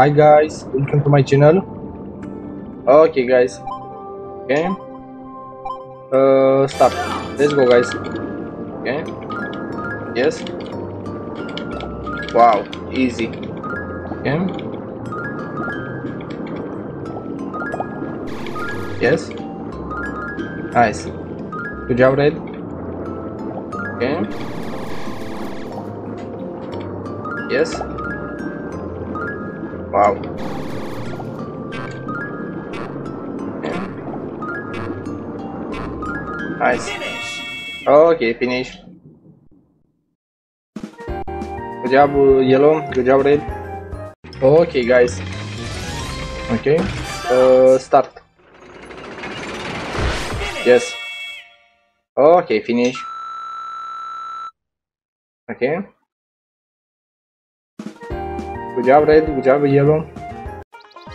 hi guys. Welcome to my channel. Okay guys. Okay. Uh stop. Let's go guys. Okay. Yes. Wow. Easy. Okay. Yes. Nice. Good job red. Okay. Yes wow nice. Okay finish. Good job yellow. Good job red. Okay guys. Okay. Uh start. Yes. Okay finish. Okay good job red good job yellow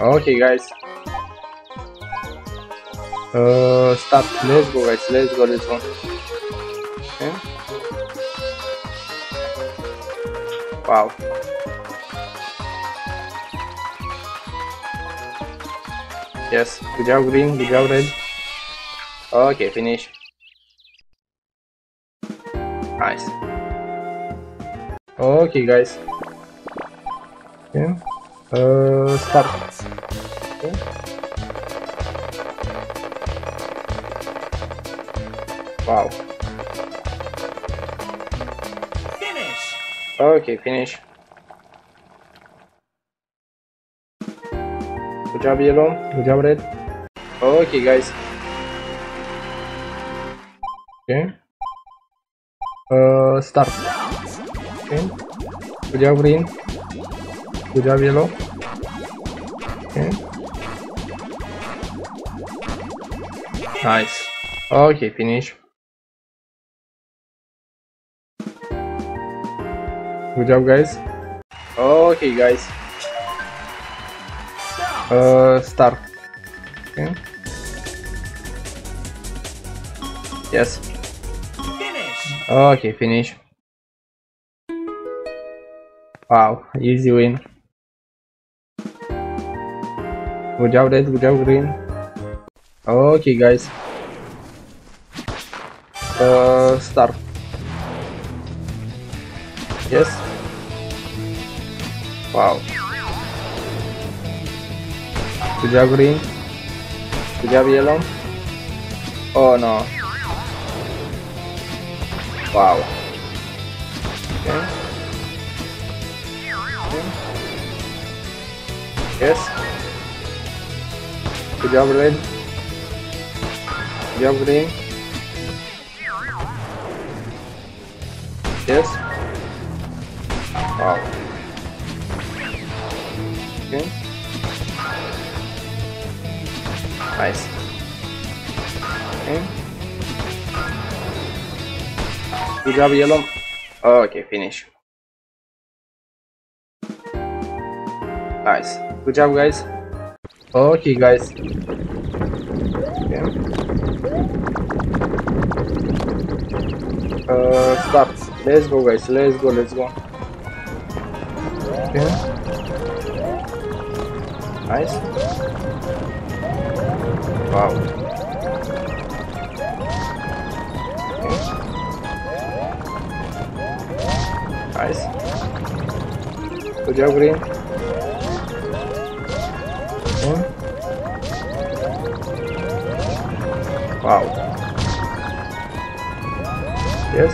okay guys. Uh start let's go guys let's go let's go. Okay wow. Yes good job green good job red. Okay finish. Nice. Okay guys okay uh start. Okay. wow. Finish. okay finish. Good job yellow. Good job red. Okay guys. Okay uh start. Okay good job green good job yellow okay nice. Okay finish. Good job guys. Okay guys. Uh start. Okay yes. Okay finish. Wow easy win good job red good job green. Okay guys. Uh start. Yes. Wow. Good job green. Good job yellow. Oh no. Wow. Okay. yes job red job green yes. Wow. Okay. Nice. Okay. Good job yellow okay finish. Nice. Good job guys okay guys. Okay uh start. Let's go guys. Let's go let's go. Okay nice. Wow. Okay. nice. Good job green wow. Yes.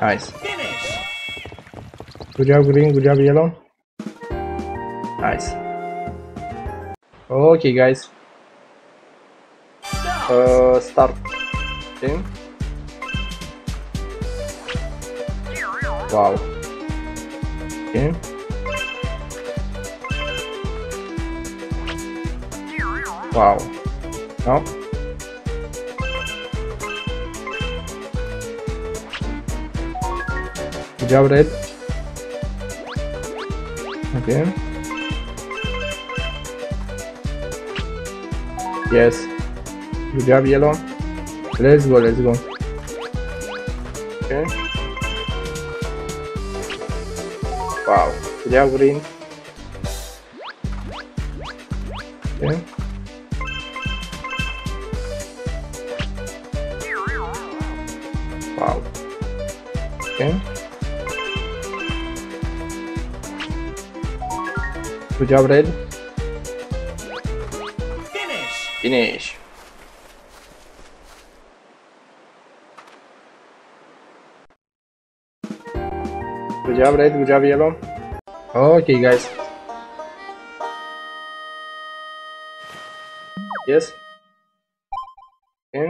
Nice. Good job green. Good job yellow. Nice. Okay guys. Uh start okay wow. Okay no good job red okay yes. Good job yellow. Let's go let's go. Okay Wow. Good job, green. Okay. Okay. Good job, red. Finish. Finish. Good job, red. Good job, yellow. Okay, guys. Yes. Okay.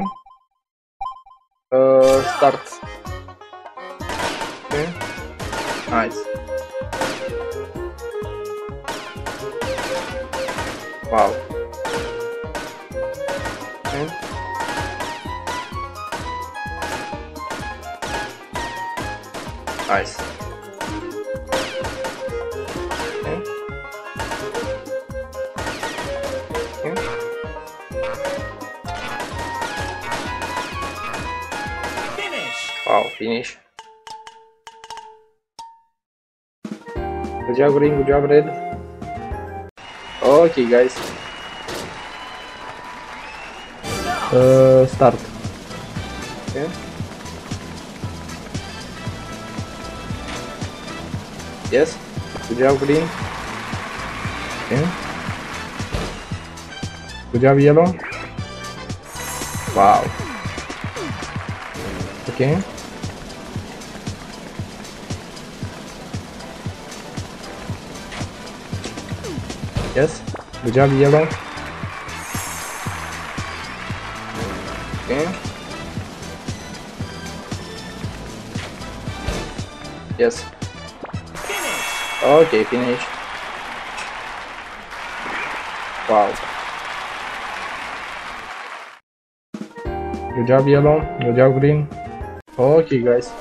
Uh, start. Nice. Wow. Okay. Nice. Okay. Okay. Finish. Wow, finish. Good job, green. Good job, red. Okay, guys. Uh, start. Okay. Yes. Good job, green. Okay. Good job, yellow. Wow. Okay. Yes. Good job, yellow. Okay. Yes. Finish. Okay, finish. Wow. Good job, yellow. Good job, green. Okay, guys.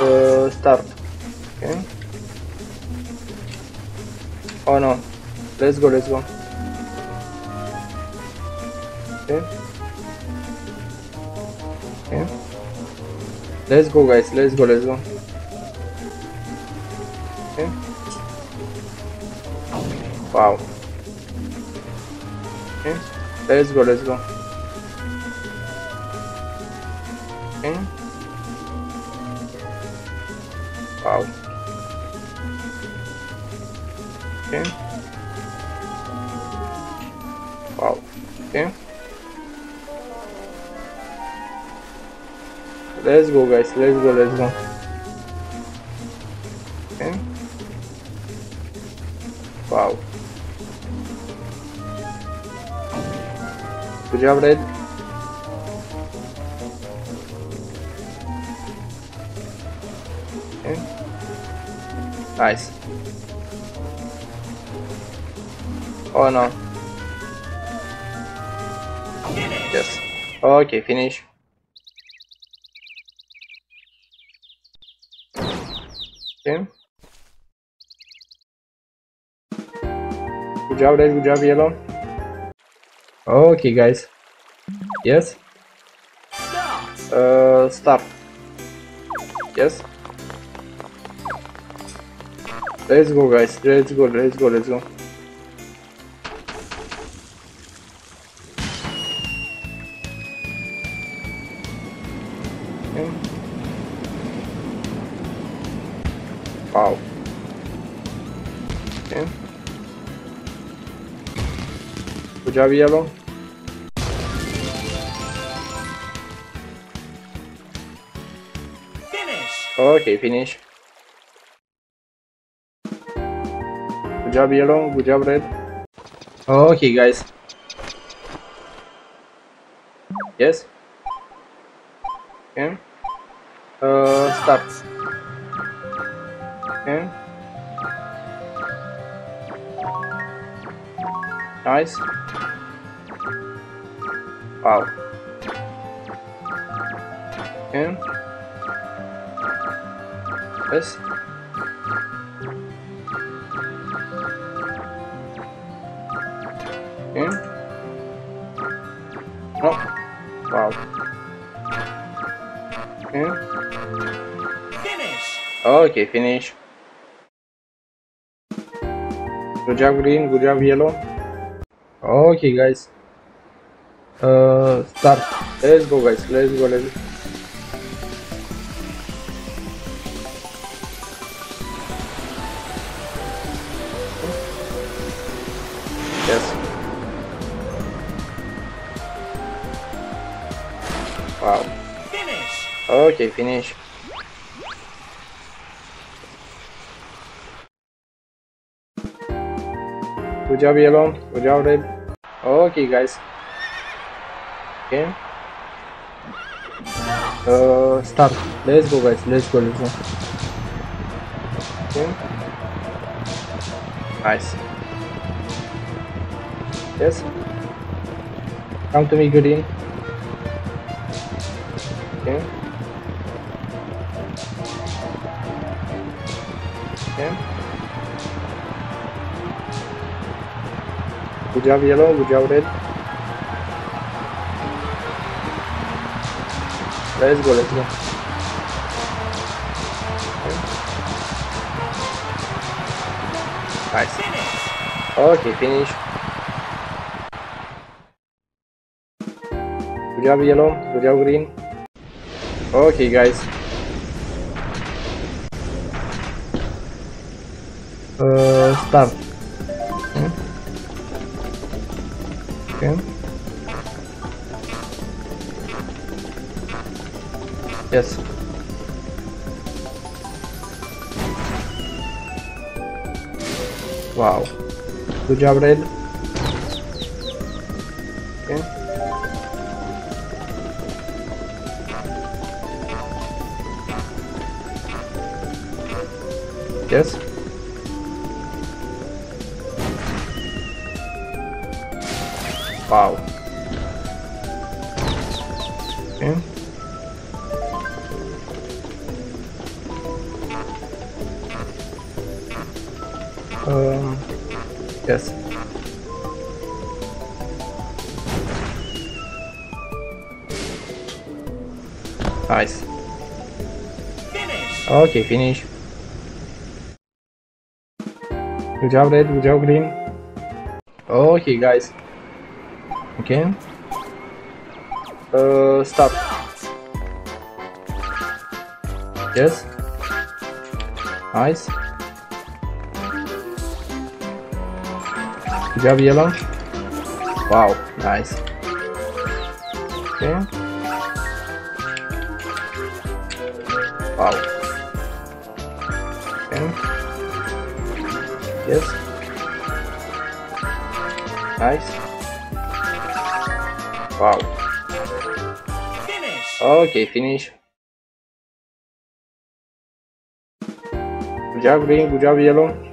Uh, start. Okay. Oh no. Let's go, let's go. Okay. Okay. Let's go, guys. Let's go, let's go. Okay. Wow. Okay. Let's go, let's go. Okay. Okay. Wow. Okay. Let's go, guys. Let's go, let's go. Okay. Wow. Good job, Red. Okay. Nice. Oh no. Yes. Okay, finish. Okay. Good job, Red. Good job, Yellow. Okay, guys. Yes. Uh, start. Yes. Let's go, guys. Let's go. Let's go. Let's go. Wow. Okay. Good job, yellow. Finish. Okay, finish. Good job, yellow. Good job, red. Okay, guys. Yes. Okay. Uh, start. Okay. Nice. Wow. Okay. Yes. Okay. No. Wow. Okay. Finish. Oh, okay, finish. Good job, green. Good job, yellow. Okay, guys. Uh, start. Let's go, guys. Let's go. Let's. Go. Yes. Wow. Finish. Okay, finish. Good job, yellow. Good job, red. Okay, guys. Okay. Uh, start. Let's go, guys. Let's go. Let's go. Okay. Nice. Yes. Come to me, green. Good job, yellow. Good job, red. Let's go. Let's go. Okay. Nice. Okay, finish. Good job, yellow. Good job, green. Okay, guys. Uh, start. Okay. Yes. Wow. Good job, Red. Okay. Yes. Wow. Okay. Um, yes. Nice. Finish. Okay, finish. Good job, red. Good job, green. Okay, guys. Okay. Uh, stop. Yes. Nice. Good job, yellow. Wow, nice. Okay. Wow. Okay. Yes. Nice. Wow. Finish. Okay, finish. Good job, green. Good job, yellow.